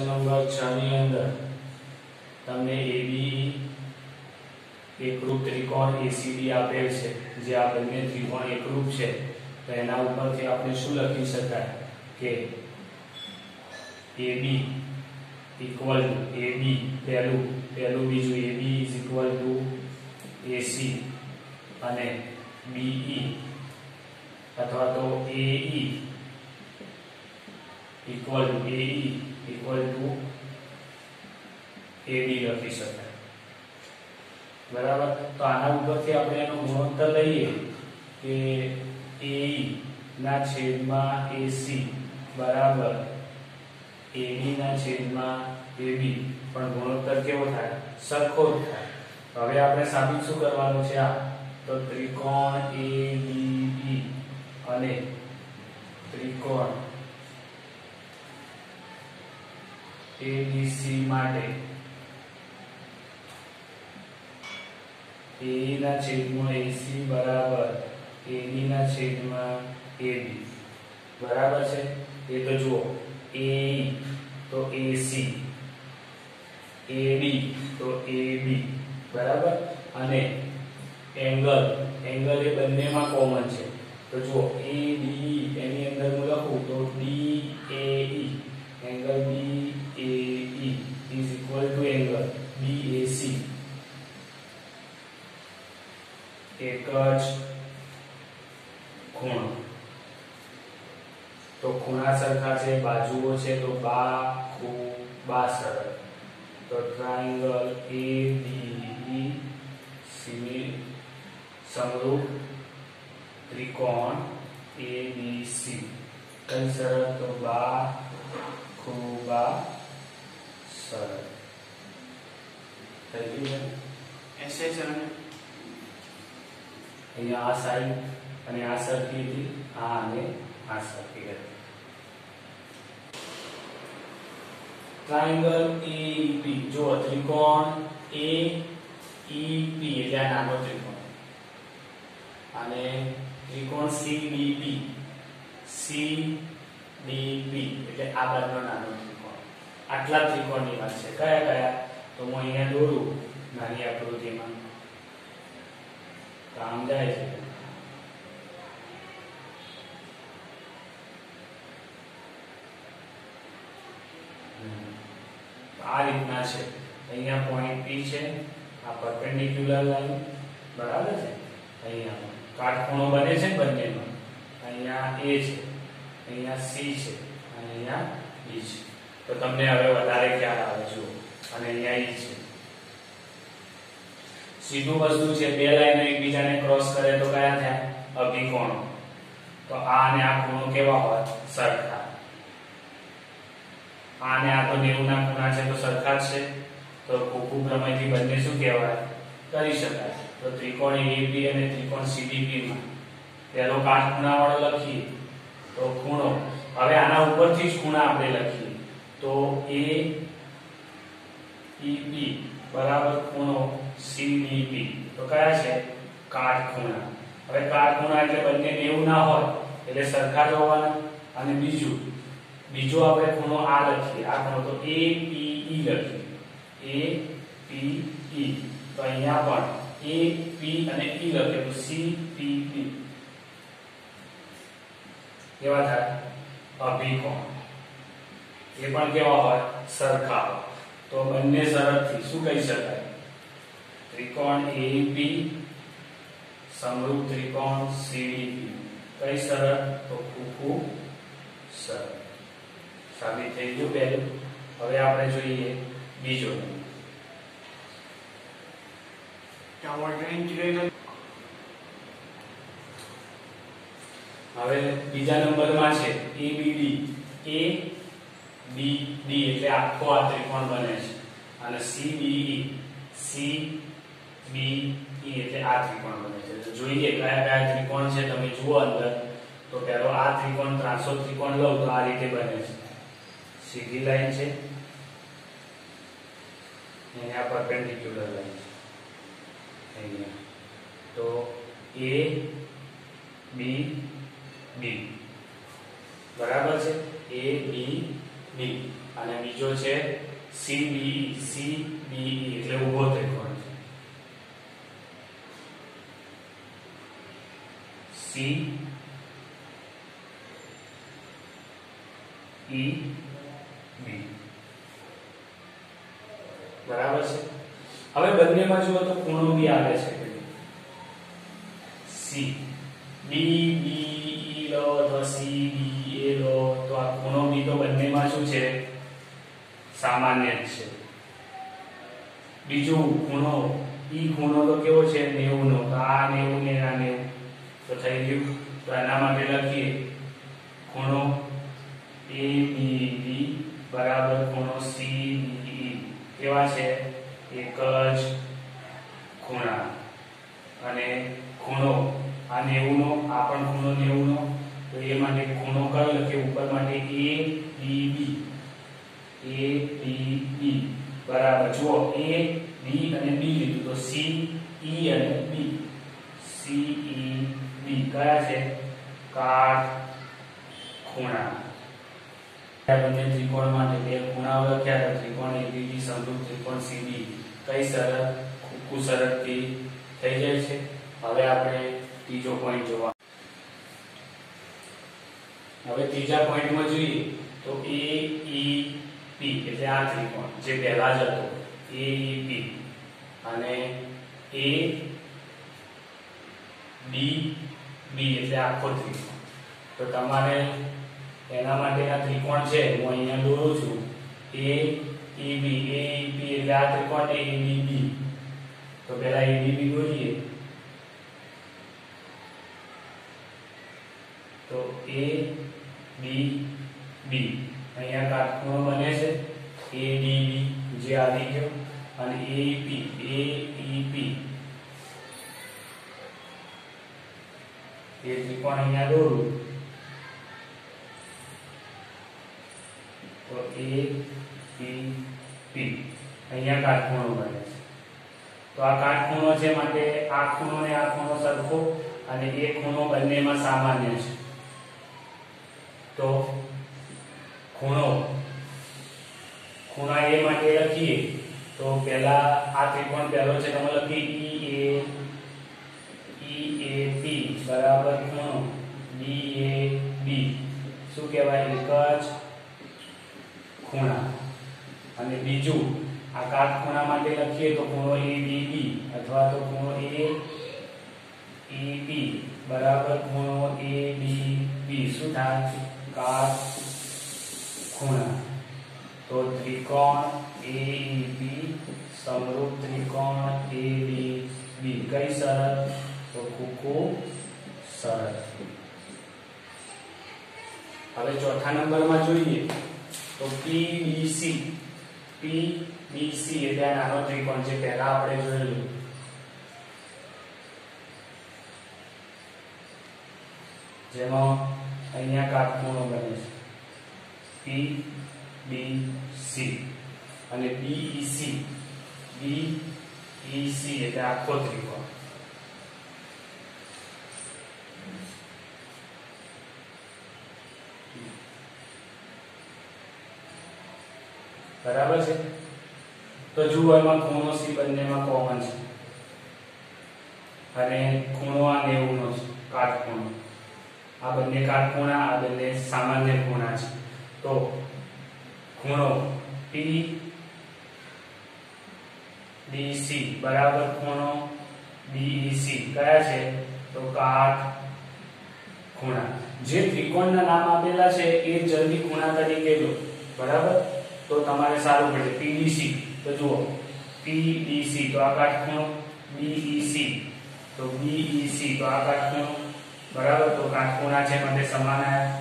Number છ ની અંદર તમને એબી એકરૂપ ત્રિકોણ એસીબી આપેલ છે. જે આ બંને ત્રિકોણ એકરૂપ છે. તો એના ઉપરથી આપણે શું લખી શકાય? કે AB ઇક્વલ ટુ AB પહેલું પહેલું બીજું AB is equal to AC અને BE અથવા તો AE equal to AE equal to AB લખી શકાય. બરાબર? તો આના ઉપરથી આપણે એનો ગુણોત્તર લઈએ કે AE ના છેદમાં AC બરાબર AB ના છેદમાં AB. પણ ગુણોત્તર કેવો થાય? સરખો જ થાય. હવે આપણે સાબિત શું કરવાનું છે આ? તો ત્રિકોણ ABE અને ત્રિકોણ ABC માટે AE ના છેદમાં AC બરાબર AD ના છેદમાં AB બરાબર છે? એ તો જુઓ. AE તો AC AD તો AB બરાબર? અને એંગલ એંગલ એ બંનેમાં કોમન છે. તો જુઓ. ADE એની અંદર હું લખું તો DAE angle BAE is equal to angle BAC એક જ ખૂણો તો ખૂણા સરખા છે બાજુઓ છે તો બા ખૂ બા તો ટ્રાયેંગલ બી સી સમરૂપ ત્રિકોણ ABC કઈ શરત તો બા ખૂબા સરળ થઈ ગયું ને? એસે અહીંયા આ સાઈડ અને આ સરખી હતી. આ અને આ સરખી હતી. ટ્રાયેંગલ AEP જો ત્રિકોણ AEP એટલે આ નાનો ત્રિકોણ. અને ત્રિકોણ CDP CDP એટલે આ બાજુનો નાનો ત્રિકોણ. આટલા ત્રિકોણની વાત છે. કયા કયા? તો હું અહીંયા દોરું નાની આકૃતિમાં. કામ જાય છે. આ રીતના છે. અહીંયા પોઈન્ટ P છે. આ પરપેન્ડિક્યુલર લાઈન બરાબર છે? અહીંયા. કાટખૂણો બને છે બંનેનો અહીંયા A છે. અહીંયા C છે. અને અહીંયા B છે. તો તમને હવે વધારે ખ્યાલ આવે જુઓ. અને અહીંયા E છે. સીધું વસ્તુ છે, બે લાઈનો એકબીજાને ક્રોસ કરે તો કયા થાય? અભિકોણ. તો આ અને આ ખૂણો કેવા હોય? સરખા આ અને આ તો 90 ના ખૂણા છે, તો સરખા છે. તો ખૂબ પ્રમેયથી બંને શું કહેવાય? કરી શકાય. તો ત્રિકોણ AB અને ત્રિકોણ CDB માં. પહેલો કાટખૂણાવાળો લખીએ. તો ખૂણો. હવે આના ઉપરથી જ ખૂણા આપણે લખીએ. તો A EB બરાબર ખૂણો CDB તો કયા છે? કાટખૂણા હવે કાટખૂણા એટલે બંને 90 ના હોય, એટલે સરખા જ હોવાના. અને બીજું બીજો આપણે ખૂણો આ લખીએ. આ ખૂણો તો APE લખીએ. APE તો અહીંયા પણ AP અને ઈ લખીએ તો CPP કેવા થાય? અભિકોણ. એ પણ કેવા હોય? સરખા હોય. તો બંને શરતથી શું કહી શકાય? ત્રિકોણ એપી સમરૂપ ત્રિકોણ સીડીપી કઈ શરત તો ખૂબ ખૂબ શરત સાબિત થઈ ગયું પહેલું. હવે આપણે જોઈએ બીજો. હવે બીજા નંબરમાં છે એ બી ડી એ બી ડી એટલે આખો આ ત્રિકોણ બને છે. અને CBE સી બી ઈ એટલે આ ત્રિકોણ બને છે. જોઈએ કયા કયા ત્રિકોણ છે તમે જુઓ અંદર. તો પહેલો આ ત્રિકોણ ત્રાસો ત્રિકોણ લઉં તો આ રીતે બને છે. સીધી લાઈન છે. અને આ પરપેન્ડિક્યુલર લાઈન છે. અહીંયા. તો એ, બી બી બરાબર છે? એ, બી બી અને બીજો છે સી બી સી બી એટલે ઊભો ત્રિકોણ છે સી E B બરાબર છે? હવે બંનેમાં જુઓ તો ખૂણો બી આવે છે સી બી બી E લો તો સી બી એ લો તો આ ખૂણો બી તો બંનેમાં શું છે? સામાન્ય જ છે. બીજું ખૂણો ઈ ખૂણો તો કેવો છે? 90 નો તો આ 90 ને આ 90 તો થઈ ગયું. તો એના માટે લખીએ. ખૂણો એ બી બી બરાબર ખૂણો E કેવા છે? એક જ ખૂણા. અને ખૂણો. આ 90 નો આ પણ ખૂણો 90 નો તો એ માટે ખૂણો કયો લખીએ ઉપર માટે એ બી બી એ બી બી બરાબર. જુઓ એ બી અને બી લીધું. તો સી ઈ અને બી સી ઈ બી કયા છે? કાટ ખૂણા. બંને ત્રિકોણ માટે બે ખૂણા હતા ત્રિકોણ ABD સમરૂપ ત્રિકોણ CD કઈ શરત કુશરતથી થઈ જાય છે? હવે આપણે ત્રીજો પોઈન્ટ જોવા. હવે ત્રીજા પોઈન્ટમાં જોઈએ તો A E એટલે આ ત્રિકોણ, જે પહેલા જ હતો. એ E P. અને A, B B એટલે આખો ત્રિકોણ. તો તમારે એના માટેના ત્રિકોણ છે. હું અહીંયા દોરું છું. એ A B A E P એટલે આ ત્રિકોણ A E B B. તો પહેલા A, B B દોરીએ. તો A, B B. અહીંયા કાટખૂણો બને છે. A, D, B જે આવી ગયો. અને A E P. A E એ ત્રિકોણ અહીંયા દોરું. તો A પી અહીંયા કાટખૂણો બને છે. તો આ કાટખૂણો છે માટે આ ખૂણો ને આ ખૂણો સરખો અને એ ખૂણો બંનેમાં સામાન્ય છે. તો ખૂણો, ખૂણા એ માટે લખીએ તો પહેલા આ ત્રિકોણ પહેલો છે તમે લખી A E A P બરાબર ખૂણો, B A B. શું કહેવાય? એક જ ખૂણા. અને બીજું, આ કાટખૂણા માટે લખીએ તો ખૂણો B અથવા તો ખૂણો A E બરાબર ખૂણો B શું થાય કાટ ખૂણા. તો ત્રિકોણ AEB સમરૂપ ત્રિકોણ ABB કઈ શરત? તો કુકુ શરત. હવે ચોથા નંબરમાં જોઈએ. તો PBC PBC એટલે આ નાનો ત્રિકોણ જે પહેલા આપણે જોયેલું. જેમાં અહીંયા કાટખૂણો બને છે. P, B, C. અને B E C. B E એટલે આખો ત્રિકોણ. બરાબર છે? તો જુઓ એમાં ખૂણો સી બંનેમાં કોમન છે. અને ખૂણો આ 90 નો છે કાટખૂણો આ બંને કાટખૂણા આ બંને સામાન્ય ખૂણા છે. તો ખૂણો P ડીસી બરાબર ખૂણો BEC કયા છે? તો કાટ ખૂણા. જે ત્રિકોણના નામ આપેલા છે, એ જલ્દી ખૂણા તરીકે લો. બરાબર? તો તમારે સારું પડે પીડીસી તો જુઓ. પીડીસી તો આ કાટખૂણો બીઈસી તો બીઈસી તો આ કાટખૂણો બરાબર? તો કાટખૂણા છે માટે સમાન આવ્યા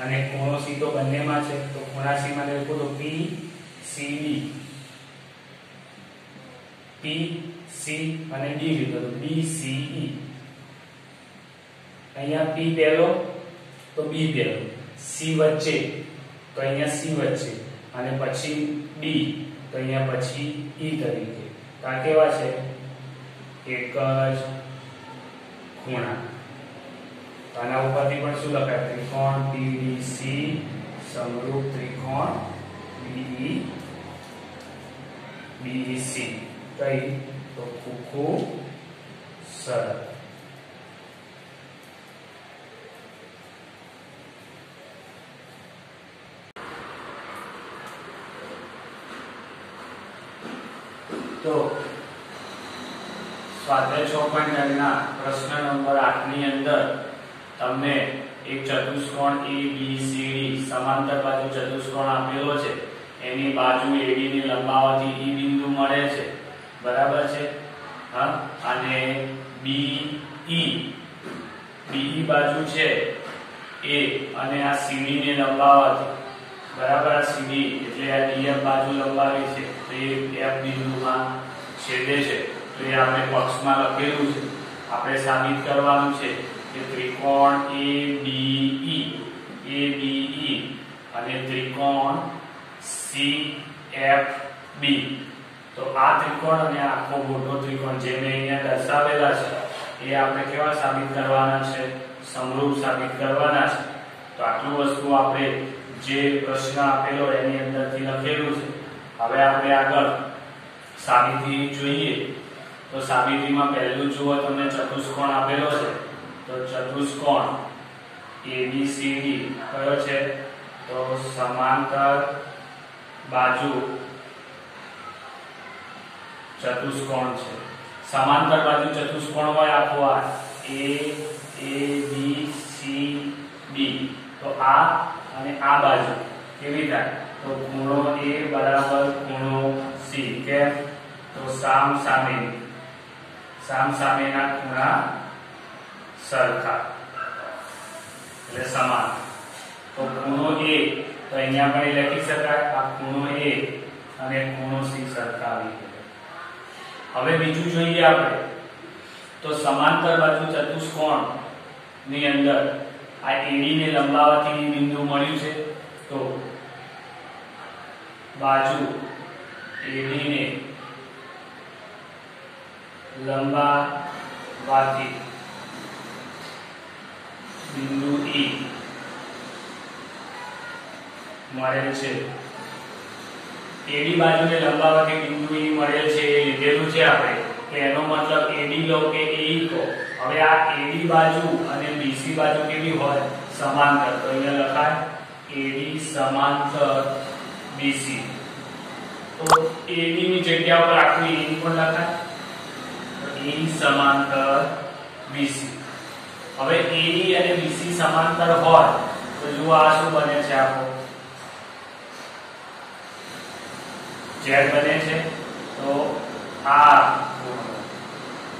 અને ખૂણો સી તો બંનેમાં છે. તો ખૂણા સી માં લખો તો P C D P C અને ડી લીધો તો બી C E અહીંયા પી પહેલો, તો બી પહેલો. સી વચ્ચે. તો અહીંયા સી વચ્ચે. અને પછી D તો અહીંયા પછી E તરીકે. તો આ કેવા છે? એક જ ખૂણા. તો આના ઉપરથી પણ શું લખાય? ત્રિકોણ PDC સમરૂપ ત્રિકોણ બીઈ બીસી કઈ તો કુકુ સર તો સ્વાધ્યાય છ પોઈન્ટ પ્રશ્ન નંબર આઠની અંદર તમને એક ચતુષ્કોણ એ બી સી સમાંતર બાજુ ચતુષ્કોણ આપેલો છે. એની બાજુ એડીને લંબાવવાથી ઈ બિંદુ મળે છે. બરાબર છે? હા? અને બી ઈ બીઈ બાજુ છે એ અને આ સીડીને લંબાવવાથી બરાબર? આ સીડી એટલે આ ડીએફ બાજુ લંબાવી છે. એ બિંદુમાં છેદે છે. તો એ આપણે પક્ષમાં લખેલું છે. આપણે સાબિત કરવાનું છે કે ત્રિકોણ એ બી એ બી અને ત્રિકોણ સી એફ બી તો આ ત્રિકોણ અને આખો મોટો ત્રિકોણ જે મેં અહીંયા દર્શાવેલા છે, એ આપણે કેવા સાબિત કરવાના છે? સમરૂપ સાબિત કરવાના છે. તો આટલું વસ્તુ આપણે જે પ્રશ્ન આપેલો એની અંદરથી લખેલું છે. હવે આપણે આગળ સાબિતી જોઈએ. તો સાબિતીમાં પહેલું જુઓ તમને ચતુષ્કોણ આપેલો છે. તો ચતુષ્કોણ એબીસીડી કયો છે? તો સમાંતર બાજુ ચતુષ્કોણ છે. સમાંતર બાજુ ચતુષ્કોણ હોય આખો આ. એ એ બી સી D. તો આ અને આ બાજુ કેવી થાય તો ખૂણો એ બરાબર ખૂણો સી કેમ? તો સામ સામે. સામ સામેના ખૂણા સરખા. એટલે સમાન. તો ખૂણો એ, તો અહીંયા પણ લખી શકાય, આ ખૂણો એ અને ખૂણો સી સરખા આવી હવે બીજું જોઈએ આપણે. તો સમાંતર બાજુ ચતુષ્કોણની અંદર આ એડી ને લંબાવવાથી બિંદુ મળ્યું છે. તો બાજુ એડી ને લંબાવવાથી બિંદુ ઈ મળેલ છે. એડી બાજુને લંબાવવાથી બિંદુ ઈ મળેલ છે એ લીધેલું છે આપણે. એનો મતલબ એડી લો કે એ લો હવે આ એડી બાજુ અને બીસી બાજુ કેવી હોય? સમાંતર. તો અહીંયા લખાય એડી સમાંતર બીસી. તો એડી ની જગ્યા પર આખું એની પણ લખાય. સમાંતર હોય, તો જુઓ આ શું બને છે આપો ઝેડ બને છે, તો આ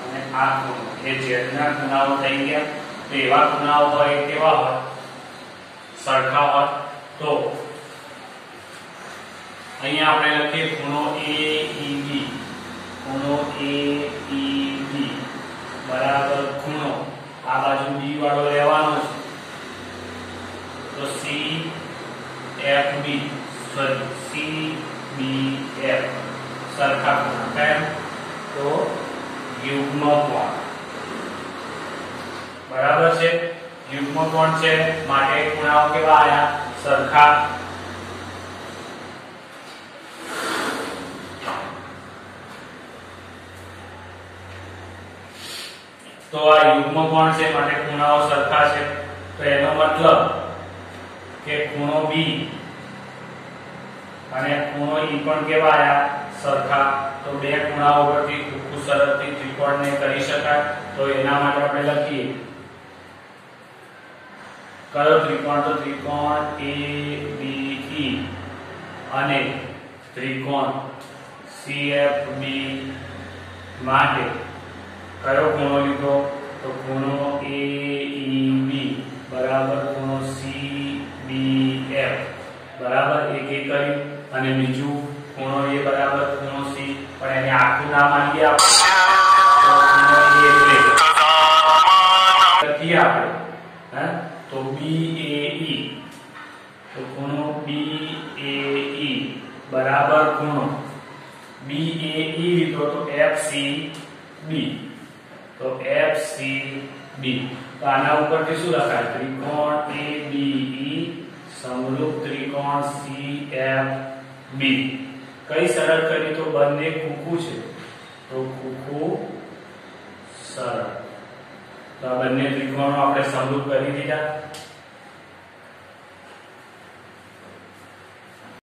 અને આ ખૂણો. એ z ના ખૂણાઓ થઈ ગયા, તો એવા ખૂણાઓ હોય, કેવા હોય? સરખા હોય. તો અહીંયા આપણે લખીએ, ખૂણો એ ઈ બી. ખૂણો એ બરાબર ખૂણો આ બાજુ B વાળો લેવાનો છે તો CFB સોરી CBF સરખા ખૂણા કેમ તો યુગ્મ કોણ બરાબર છે યુગ્મ કોણ છે? માટે ખૂણાઓ કેવા આવ્યા સરખા. તો આ યુગ્મ કોણ છે? માટે ખૂણાઓ સરખા છે. તો એનો મતલબ કે ખૂણો B અને ખૂણો E પણ કેવા આયા? સરખા. તો બે ખૂણાઓ પરથી ખૂબ સરળથી ત્રિકોણને કરી શકાય. તો એના માટે આપણે લખીએ કયો ત્રિકોણ તો ત્રિકોણ એ બી ઈ અને ત્રિકોણ CFB માટે કયો ખૂણો લીધો? તો ખૂણો બી બરાબર ખૂણો CBF બરાબર? એક એક કર્યું. અને બીજું ખૂણો એ બરાબર ખૂણો સી પણ એને આખું નામ આપીએ આપણે તો ખૂણો લખીએ આપણે હે તો BAE તો ખૂણો BAE બરાબર ખૂણો. BAE લીધો તો FCB તો FCB તો આના ઉપરથી શું લખાય? ત્રિકોણ ABE સમરૂપ ત્રિકોણ CFB બી કઈ સરળ કરી તો બંને ખૂખું છે? તો ખૂખું સરળ. તો આ બંને ત્રિકોણો આપણે સમરૂપ કરી દીધા.